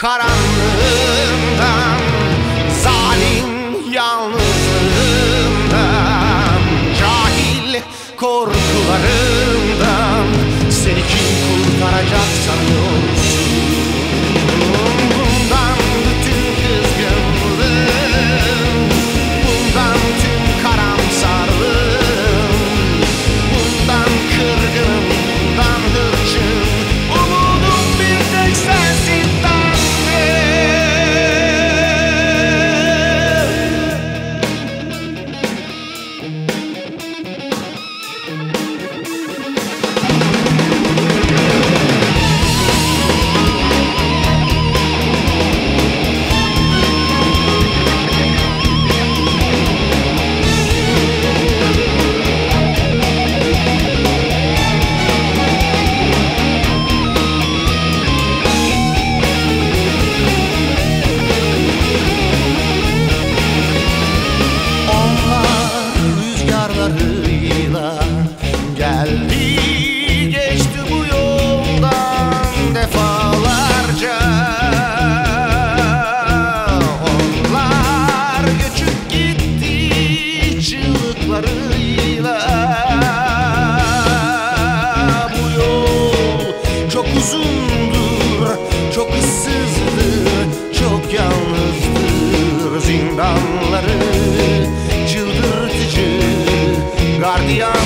karanlığından Zalim yalnızlığından Cahil korkularından Seni kim kurtaracak sanıyorsun? yollarıyla Bu yol çok uzundur, çok ıssızdır, çok yalnızdır. Zindanları çıldırtıcı gardiyan